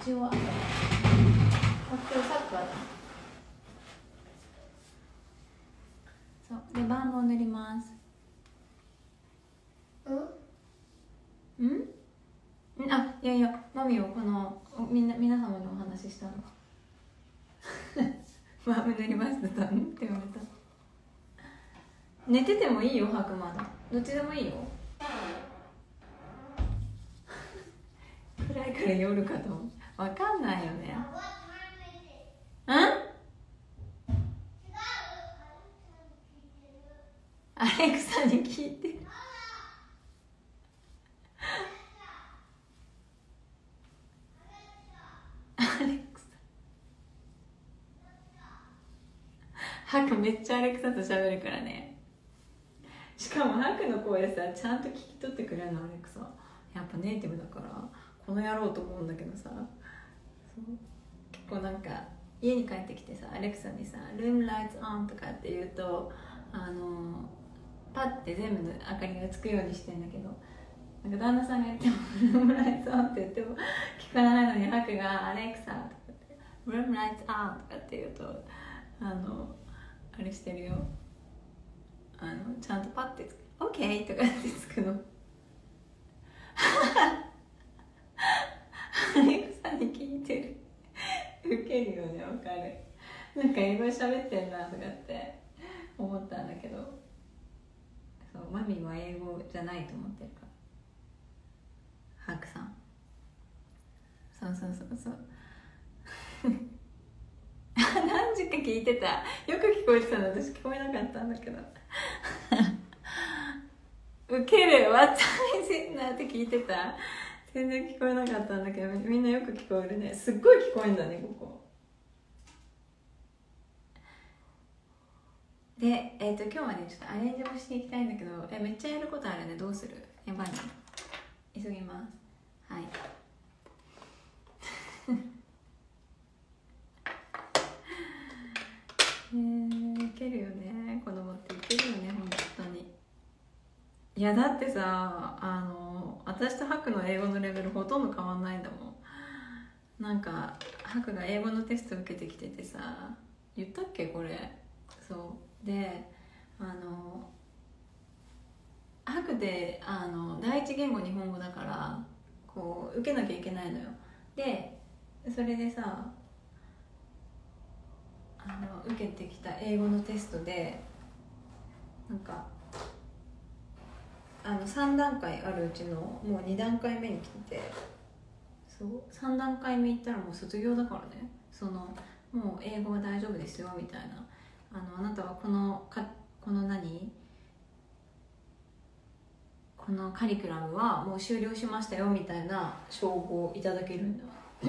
一応朝。今日サッカーだそう。でバームを塗ります。うん？んん？あいやいやマミをこのおみんな皆様にお話ししたの。バーム塗りますって言ったんって言われた。寝ててもいいよ白まだどっちでもいいよ。暗いから夜かと思う。わかんないよねうんアレクサに聞いて。アレクサ。ハクめっちゃアレクサと喋るからね。しかもハクの声さちゃんと聞き取ってくれるのアレクサ。やっぱネイティブだから。この野郎と思うんだけどさ。結構なんか家に帰ってきてさアレクサにさ「ルームライツオン」とかって言うとあのパッて全部の明かりがつくようにしてんだけどなんか旦那さんが言っても「ルームライツオン」って言っても聞かないのにハクが「アレクサ」とかって「ルームライツオン」とかって言うとあのあれしてるよ。あのちゃんとパッてつく「OK」とかってつくの。アレクサに聞いてる。ウケるよねわかる。なんか英語喋ってんなとかって思ったんだけど。マミーは英語じゃないと思ってるから。ハクさん。そうそうそうそう。何時か聞いてた？よく聞こえてたの。私聞こえなかったんだけど。ウケる「What time is it now?」って聞いてた。全然聞こえなかったんだけど。みんなよく聞こえるね。すっごい聞こえんだねここ。で、えー、と今日はねちょっとアレンジもしていきたいんだけどえめっちゃやることあるね。どうする？やばいね急ぎます。はい。えー、いけるよね。子供っていけるよね本当に。いやだってさあの私私とハクの英語のレベルほとんど変わんないんだもん。なんかハクが英語のテスト受けてきててさ言ったっけ？これ。そう。であのハクであの第一言語日本語だからこう受けなきゃいけないのよ。でそれでさあの受けてきた英語のテストでなんかあの3段階あるうちのもう2段階目に来ててそう3段階目行ったらもう卒業だからね。そのもう英語は大丈夫ですよみたいな。あのあなたはこのかこの何？このカリキュラムはもう終了しましたよみたいな称号をいただけるんだ。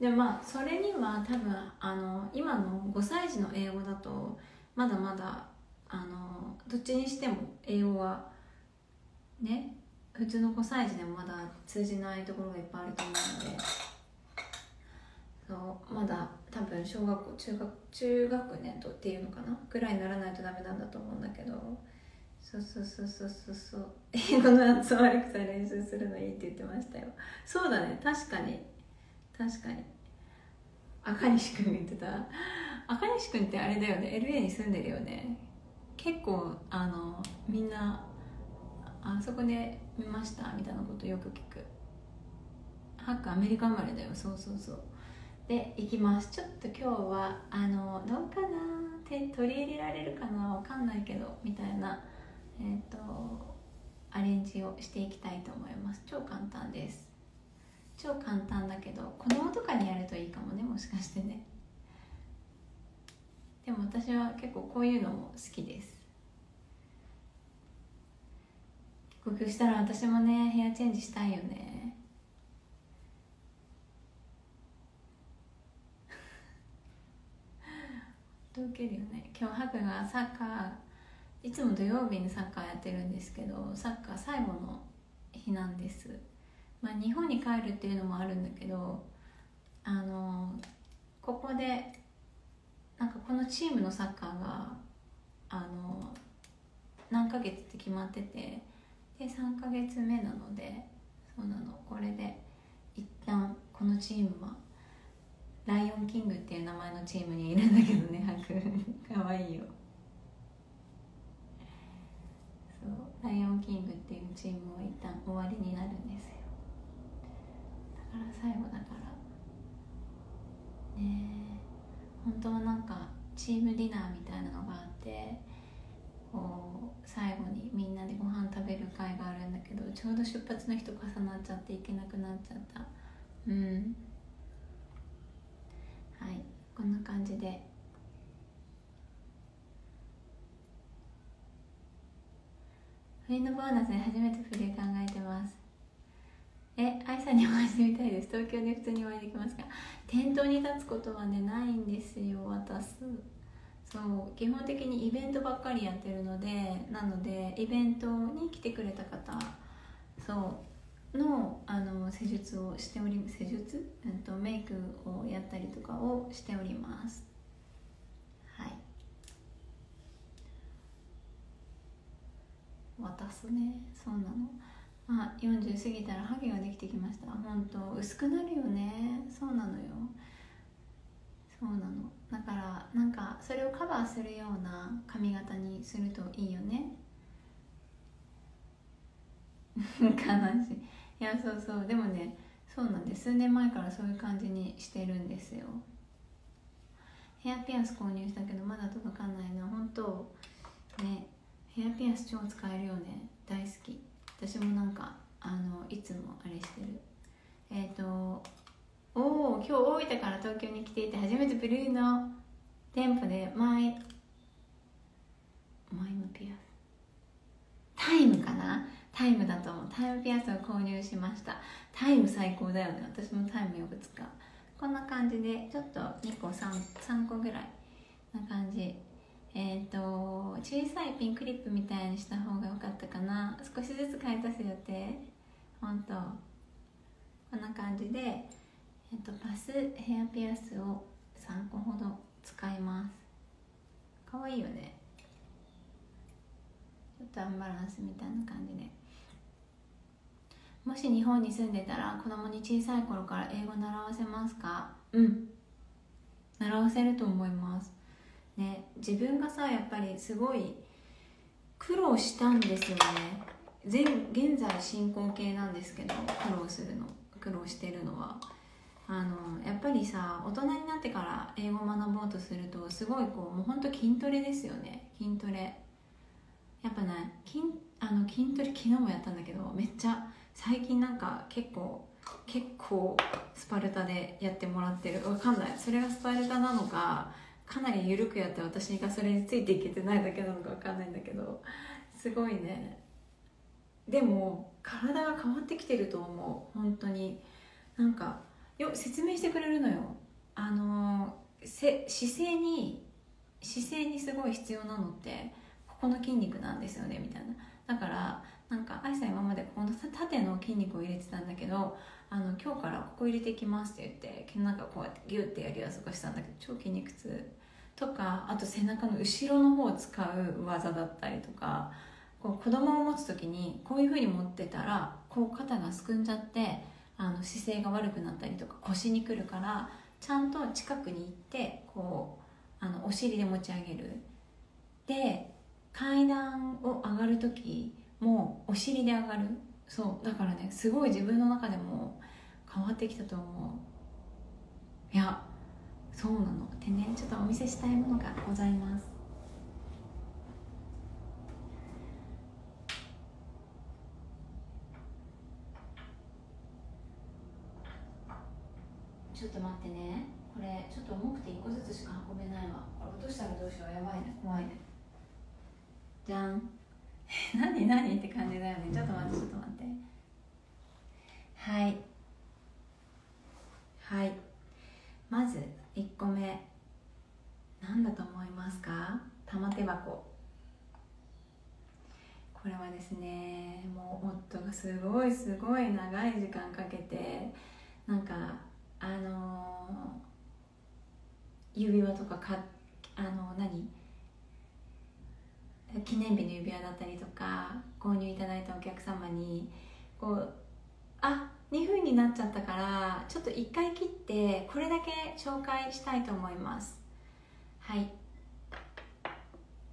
でまあそれには多分あの今の5歳児の英語だとまだまだあのどっちにしても英語はね普通の5歳児でもまだ通じないところがいっぱいあると思うので。そうまだ多分小学校中学中学年とっていうのかなぐらいにならないとダメなんだと思うんだけど。そうそうそうそうそうそう。英語の発音悪くさ練習するのいいって言ってましたよ。そうだね。確かに。確かに。赤西くん言ってた。赤西くんってあれだよね。LA に住んでるよね。結構あのみんなあそこで見ました？みたいなことよく聞く。ハックアメリカ生まれだよ。そうそうそう。で行きます。ちょっと今日はあのどうかな？って取り入れられるかな？わかんないけどみたいなえっ、とアレンジをしていきたいと思います。超簡単です。超簡単だけど子供とかにやるといいかもねもしかしてね。でも私は結構こういうのも好きです。帰国したら私もねヘアチェンジしたいよね。と受けるよね。今日ハクがサッカーいつも土曜日にサッカーやってるんですけどサッカー最後の日なんです。まあ日本に帰るっていうのもあるんだけどあのここでなんかこのチームのサッカーがあの何ヶ月って決まっててで3ヶ月目なのでそうなの。これで一旦このチームはライオンキングっていう名前のチームにいるんだけどねハクかわいいよ。そう。ライオンキングっていうチームは一旦終わりになるんですよ。だから最後だから。ねえ。本当はなんかチームディナーみたいなのがあってこう最後にみんなでご飯食べる会があるんだけどちょうど出発の日と重なっちゃって行けなくなっちゃった。うん。はいこんな感じで。冬のボーナスで初めてプレイ考えてます。え愛さんにお会いしてみたいです。東京で普通にお会いできますが店頭に立つことはねないんですよ。渡すそう。基本的にイベントばっかりやってるのでなのでイベントに来てくれた方。そう。のあの施術をしており施術、うん、とメイクをやったりとかをしております。はい。渡すね。そうなの。まあ40過ぎたらハゲができてきました。本当薄くなるよね。そうなのよ。そうなの。だからなんかそれをカバーするような髪型にするといいよね。悲しい。いやそうそう。でもねそうなんです。数年前からそういう感じにしてるんですよ。ヘアピアス購入したけどまだ届かないの。本当ねヘアピアス超使えるよね。大好き。私もなんかあのいつもあれしてる。えっ、ー、とおお今日大分から東京に来ていて初めてブルーの店舗でマイマイムピアスタイムかなタイムだと思う。タイムピアスを購入しました。タイム最高だよね。私もタイムよく使う。こんな感じでちょっと2個 3, 3個ぐらいな感じ。えっ、ー、と小さいピンクリップみたいにした方が良かったかな。少しずつ買い足す予定。ほんと。こんな感じで、えっ、ー、とパスヘアピアスを3個ほど使います。かわいいよね。ちょっとアンバランスみたいな感じで。もし日本に住んでたら子供に小さい頃から英語習わせますか？うん。習わせると思います。ね自分がさやっぱりすごい苦労したんですよね。現現在進行形なんですけど苦労するの苦労してるのは。あのやっぱりさ大人になってから英語を学ぼうとするとすごいこうもうほんと筋トレですよね。筋トレ。やっぱね筋あの筋トレ昨日もやったんだけどめっちゃ最近なんか結構結構スパルタでやってもらってる。わかんない。それがスパルタなのかかなり緩くやって私がそれについていけてないだけなのかわかんないんだけどすごいね。でも体が変わってきてると思う。本当に。なんかよ説明してくれるのよ。あのせ姿勢に姿勢にすごい必要なのってここの筋肉なんですよねみたいな。だからなんか愛さん今までこの縦の筋肉を入れてたんだけどあの今日からここ入れていきますって言ってなんかこうやってギュッてやりやすくしたんだけど超筋肉痛とかあと背中の後ろの方を使う技だったりとかこう子供を持つ時にこういうふうに持ってたらこう肩がすくんじゃってあの姿勢が悪くなったりとか腰にくるからちゃんと近くに行ってこうあのお尻で持ち上げる。で階段を上がる時もお尻で上がる。そう。だからねすごい自分の中でも変わってきたと思う。いやそうなの。でねちょっとお見せしたいものがございます。ちょっと待ってね。これちょっと重くて1個ずつしか運べないわ。これ落としたらどうしよう。やばいね。怖いね。じゃん何何って感じだよね。ちょっと待ってちょっと待って。はい。はい。まず1個目。何だと思いますか？玉手箱。これはですねもう夫がすごいすごい長い時間かけてなんかあのー、指輪とかかあのー、何？記念日の指輪だったりとか購入いただいたお客様にこうあ2分になっちゃったからちょっと1回切ってこれだけ紹介したいと思います。はい。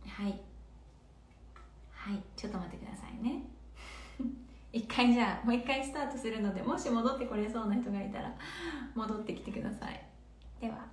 はい。はい。ちょっと待ってくださいね。一回じゃあもう一回スタートするのでもし戻ってこれそうな人がいたら戻ってきてください。では。